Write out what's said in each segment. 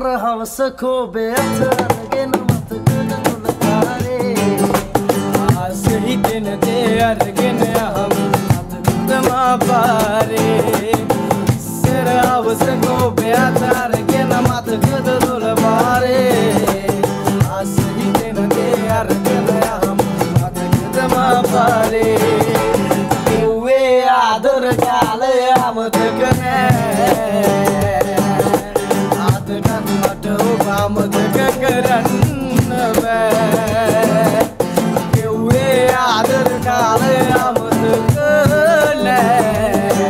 रहा सखो बेअसर लगे न मत गगन तारे आस ही दिन दे अर्गन हम मत तमा पारे। सिर हवस सखो बेअसर लगे न मत गगन बारे आस ही दिन दे अर्गन हम मत तमा पारे। हुए आदर काले हम तक है ඔබ අමතක කරන්න බෑ කිව්වේ ආදර කාලය අමතක නෑ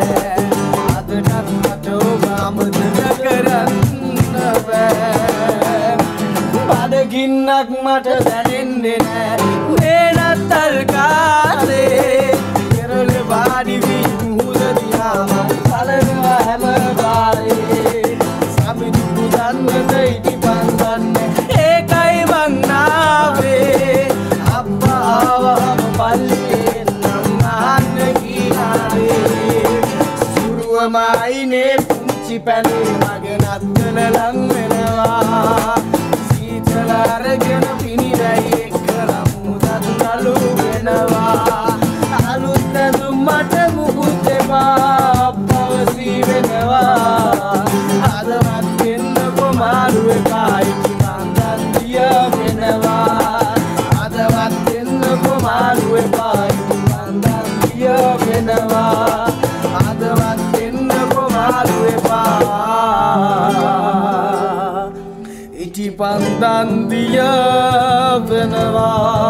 අදටත් මට ඔබ අමතක කරන්න බෑ බඩගින්නක් මට දැනෙන්නේ නෑ වේනත් අල්කාසේ කෙරළ වාඩි වී මුහුද දිහාම සලනවා හැම පාරේ සමිඳුරු දන්නද ඉටි පන්දන්න ඒකයි මංනාවේ අප්පාවහම පල්ලියෙන් නම් අහන්න ගිනාවේ සුරුවමයිනේ පුංචි පැනේ මගේ නත්තල ලං ඉටි පන්දන් දිය වෙනවා